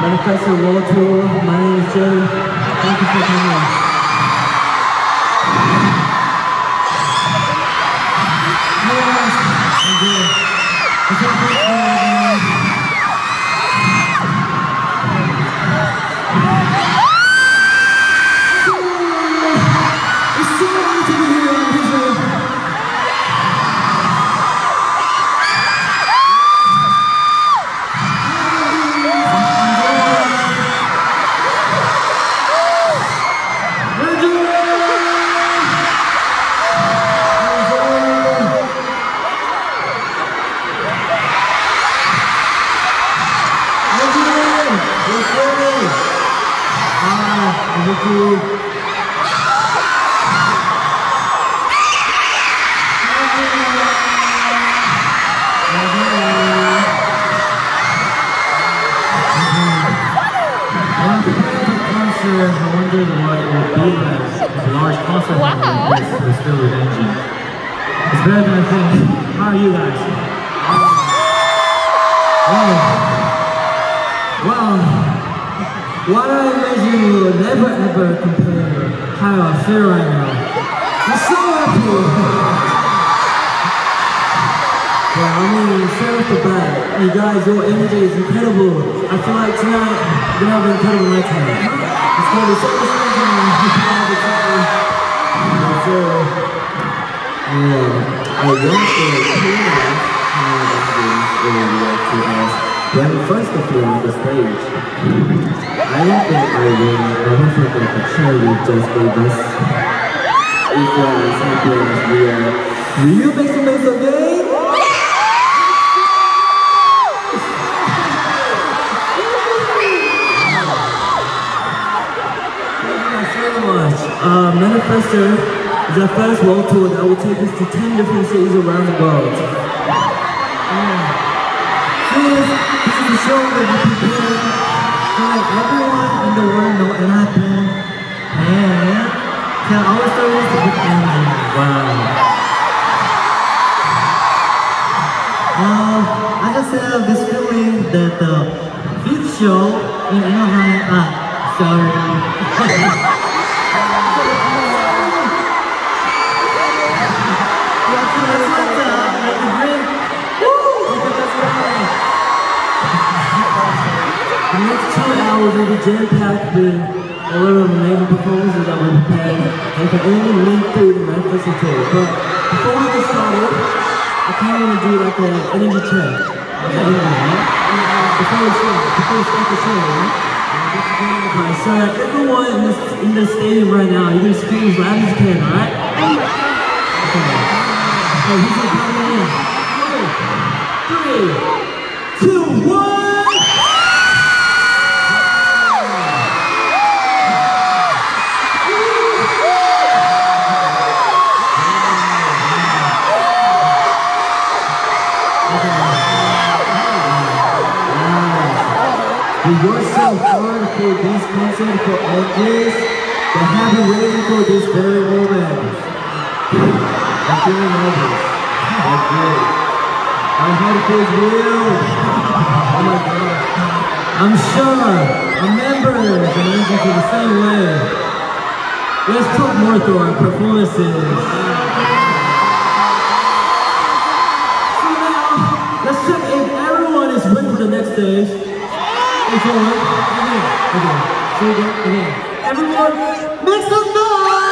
Manifesto World Tour. My name is Jerry. Thank you for coming. Concert, I wondered what it would be like a large concert Wow. like this was filled with energy. It's better than I think. How are you guys? Wow. I imagine you never ever compare how I feel right now. I'm so happy. Yeah, I mean, straight off the bat, you guys, your energy is incredible. I feel like tonight, we're gonna have an incredible night tonight. It's gonna be so much fun tonight. So, yeah, I want to when first appear on the stage. I don't think I will ever forget the show you just gave us. If you are as we are, will you make some noise. Uh, Manifesto is our first world tour that will take us to 10 different cities around the world. Show that prepare to let everyone in the world know it happened. And tell our stories with ending. Wow. Um, I just have this feeling that the fifth show in Anaheim, ah, sorry. The next two hours will be jam-packed with a lot of amazing performances that we prepared and can only lead through the manifesto tour. But before we get started, I kind of want to do like an energy check. Okay, right? Uh, before we start, before we start the show, right? So everyone in this in the stadium right now, you're gonna scream as loud as you can, alright? Okay. Oh, who's gonna come in? Three, two, one! Worked so hard for this concert for all this. They have been waiting for this very moment. I'm feeling nervous. I'm good. My heart real. Oh my god. I'm sure our members and agents feel the same way. Let's talk more through our performances. Let's check if everyone is ready for the next stage. Right? Okay, okay. So again, again. Everyone, make some noise!